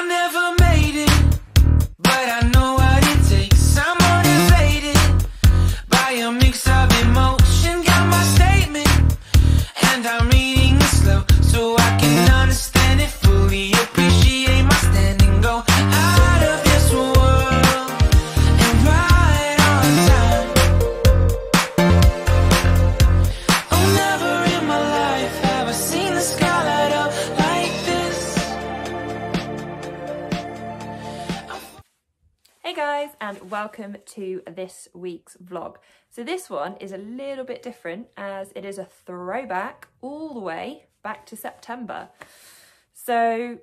I never Hey guys, and welcome to this week's vlog. So this one is a little bit different as it is a throwback all the way back to September. So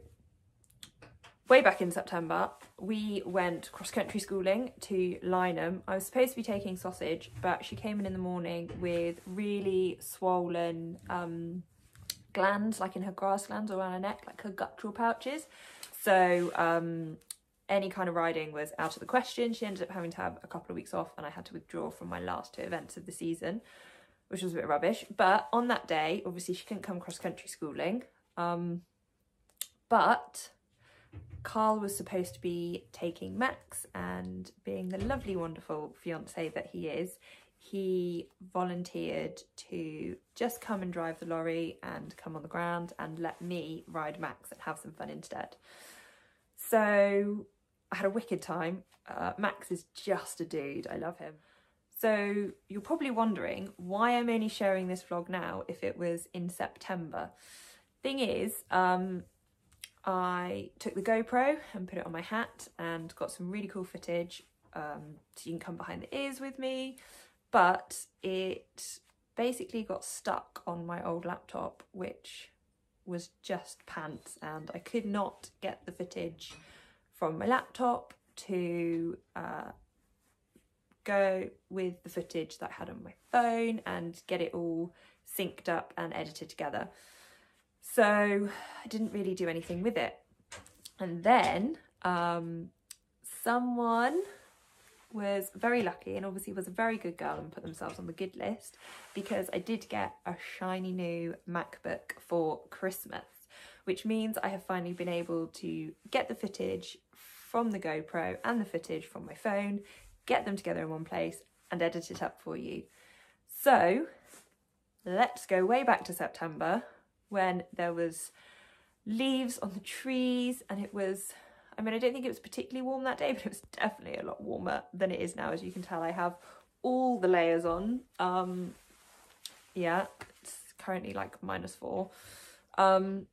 way back in September, we went cross-country schooling to Lyneham. I was supposed to be taking sausage, but she came in in the morning with really swollen um, glands, like in her grass glands around her neck, like her guttural pouches. So um, any kind of riding was out of the question. She ended up having to have a couple of weeks off, and I had to withdraw from my last two events of the season, which was a bit rubbish. But on that day, obviously, she couldn't come cross country schooling. Um, but Carl was supposed to be taking Max, and being the lovely, wonderful fiance that he is, he volunteered to just come and drive the lorry and come on the ground and let me ride Max and have some fun instead. So I had a wicked time. Uh, Max is just a dude. I love him. So you're probably wondering why I'm only sharing this vlog now if it was in September. Thing is, um, I took the GoPro and put it on my hat and got some really cool footage. Um, so you can come behind the ears with me, but it basically got stuck on my old laptop, which was just pants, and I could not get the footage from my laptop to uh, go with the footage that I had on my phone and get it all synced up and edited together. So I didn't really do anything with it. And then um, someone was very lucky and obviously was a very good girl and put themselves on the good list because I did get a shiny new MacBook for Christmas, which means I have finally been able to get the footage from the GoPro and the footage from my phone, get them together in one place and edit it up for you. So let's go way back to September when there was leaves on the trees and it was I mean I don't think it was particularly warm that day but it was definitely a lot warmer than it is now as you can tell. I have all the layers on. Um yeah it's currently like minus four. Um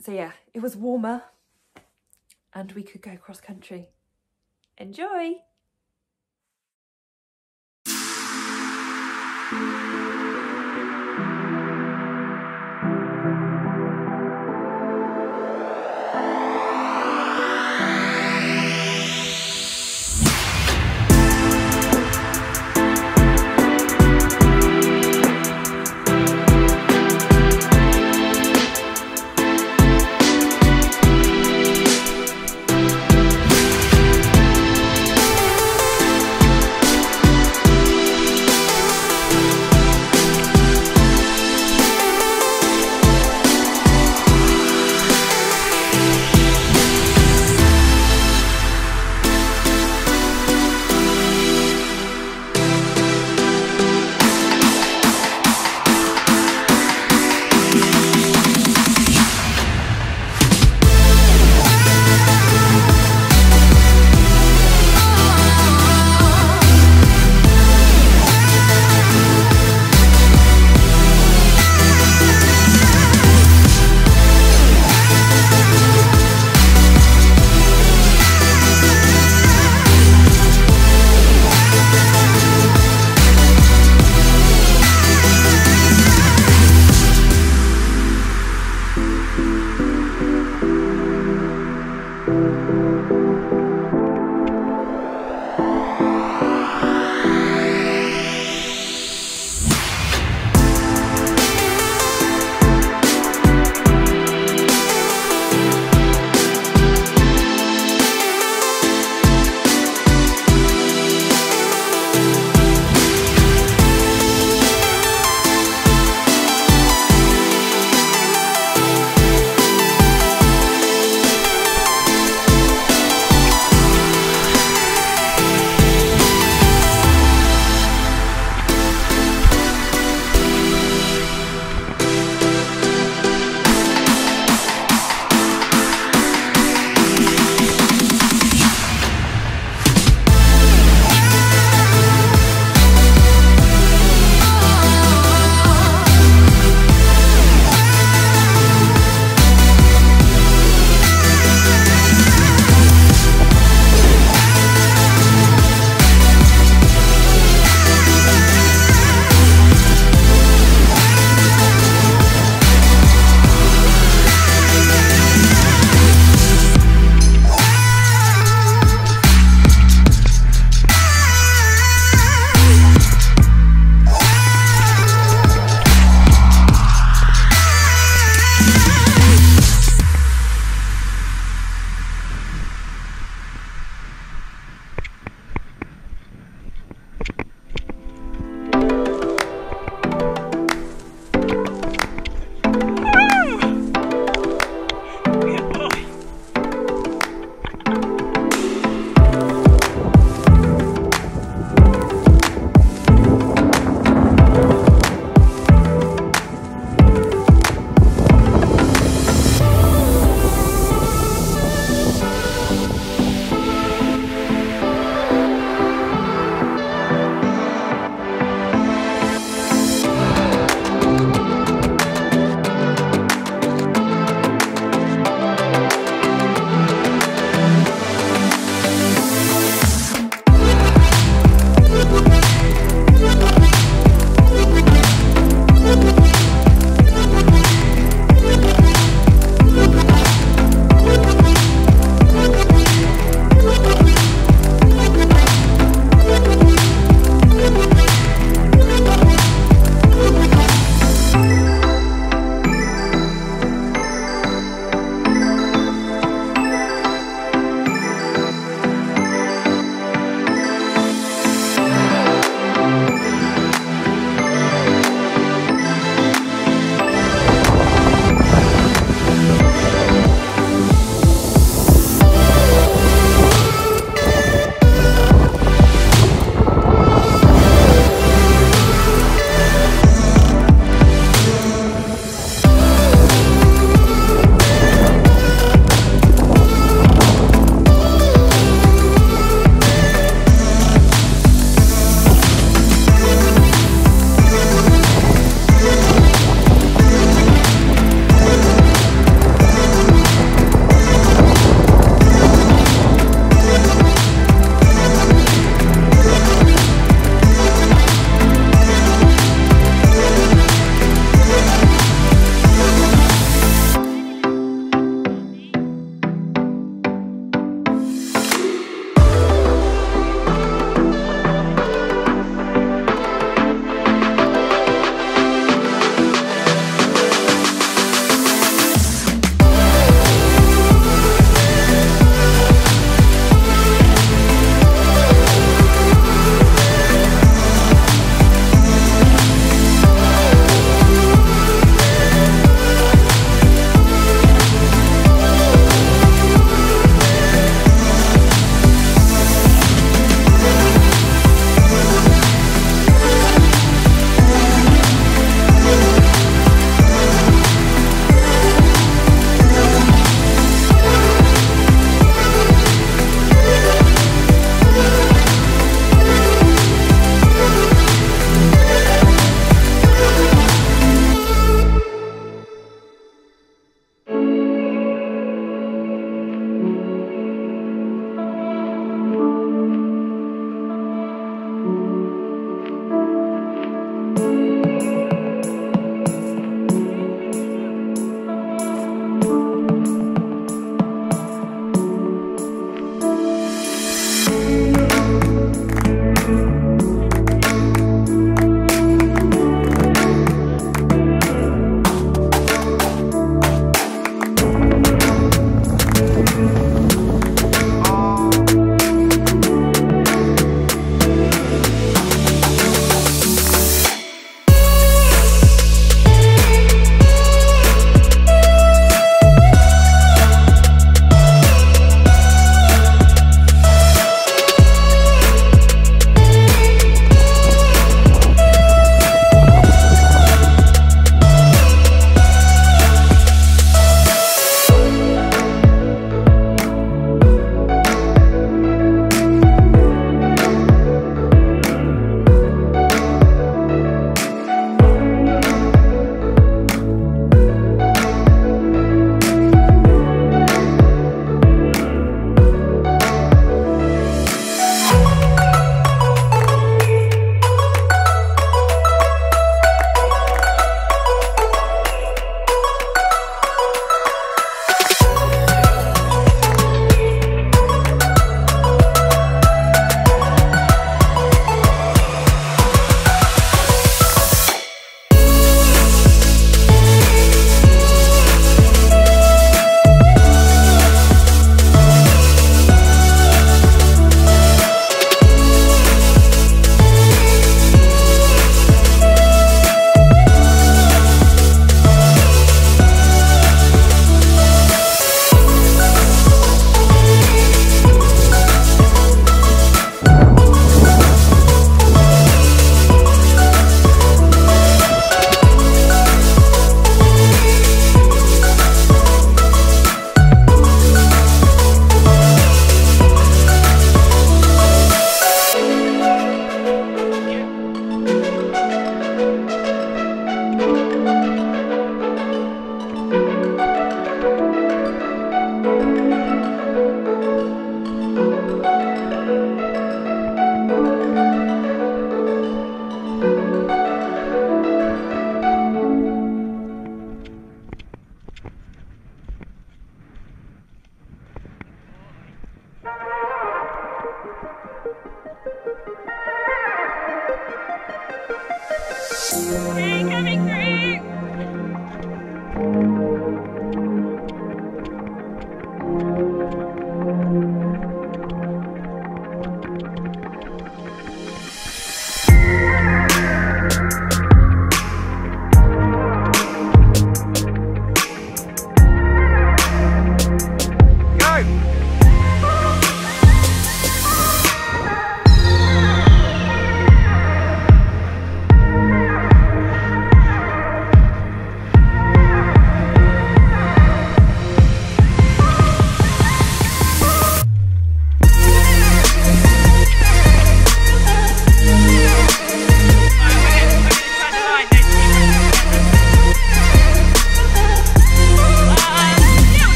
so yeah it was warmer and we could go cross country. Enjoy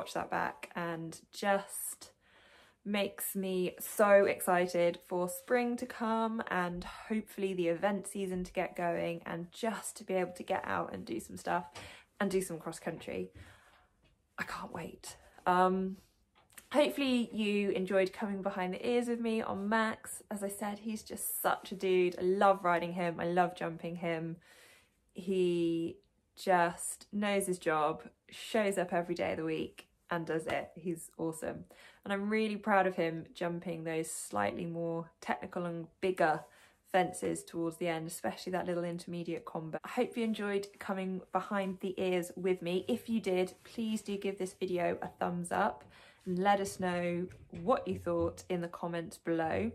Watch that back and just makes me so excited for spring to come and hopefully the event season to get going and just to be able to get out and do some stuff and do some cross country. I can't wait. Um, hopefully you enjoyed coming behind the ears with me on Max. As I said, he's just such a dude. I love riding him. I love jumping him. He just knows his job, shows up every day of the week, and does it. He's awesome. And I'm really proud of him jumping those slightly more technical and bigger fences towards the end, especially that little intermediate combo. I hope you enjoyed coming behind the ears with me. If you did, please do give this video a thumbs up and let us know what you thought in the comments below.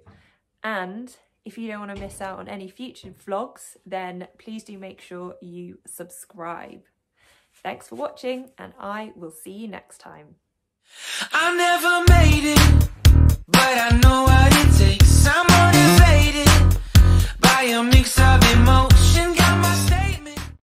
And if you don't want to miss out on any future vlogs, then please do make sure you subscribe. Thanks for watching and I will see you next time. I never made it, but I know what it takes. I'm motivated by a mix of emotions.